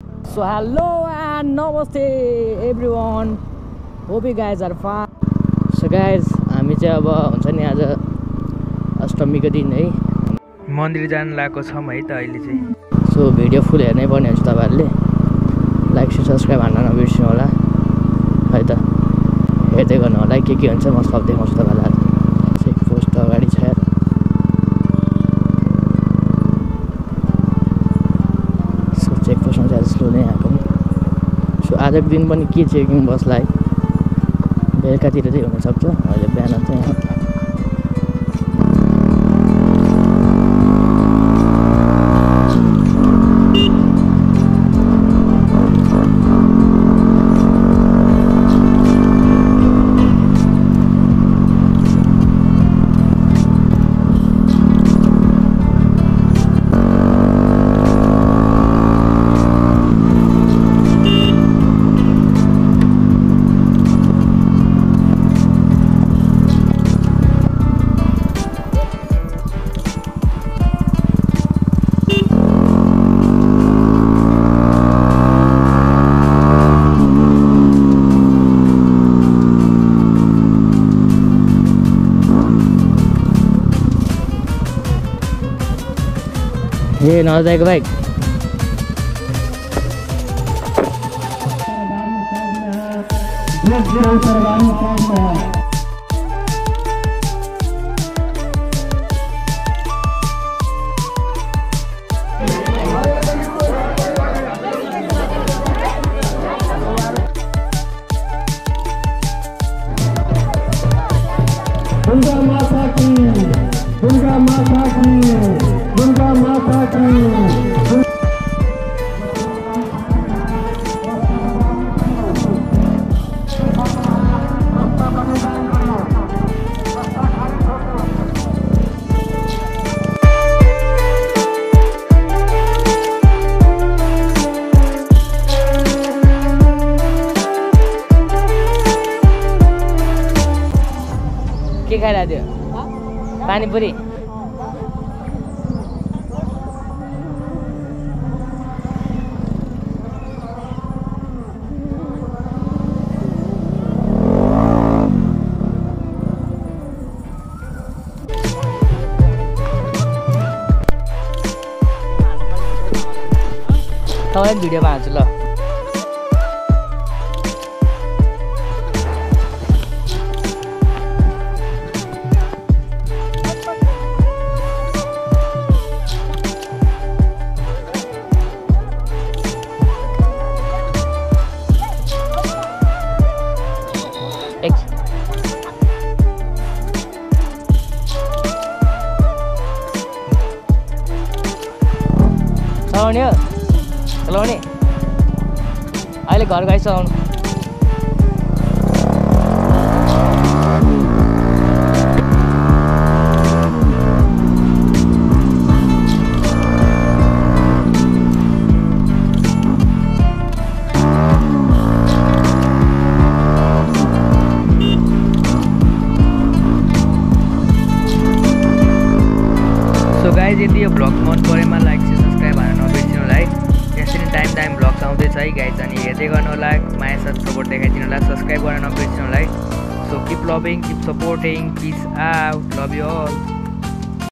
So hello and namaste everyone. Hope you guys are fine. So guys, हामी चाहिँ अब हुन्छ नि आज अष्टमीको दिन है। मन्दिर जानु लागेको छौँ है त अहिले चाहिँ। सो भिडियो फुल हेर्नै पर्ने हुन्छ तपाईँहरूले। लाइक सेयर सब्सक्राइब हान्न नबिर्सिनु होला। है त। हेर्दै गर्नु होला के के हुन्छ म सब देखाउँछु तपाईँलाई चेक पोस्ट अगाडि छ यार सो चेक पोस्टमा चाहिँ आज स्लो नै आएको सो आजको दिन पनि के चेकिङ बस्ला है बेलुकातिर चाहिँ हुनसक्छ अहिले बिहान ये nó đây các bạn Bunga Masaki, Bunga Masaki. की खाइरहेको थियो? पानीपुरी। तपाईँलाई भिडियोमा हाल्छु ल एक ಚಲೋಣಿ ಅಲ್ಲಿ गई ಗಾಯ್ಸ ಅವನು गाइज़ यदि पड़े मैं मन परेमा लाइक यसरी टाइम टाइम भ्लग्स आउँदैछ है गाइज अनि हेर्दै गर्नु होला माया साथ सपोर्ट देखाइदिनु होला सब्सक्राइब गर्न नबिर्सिनु होला है. So keep loving keep supporting peace out love you all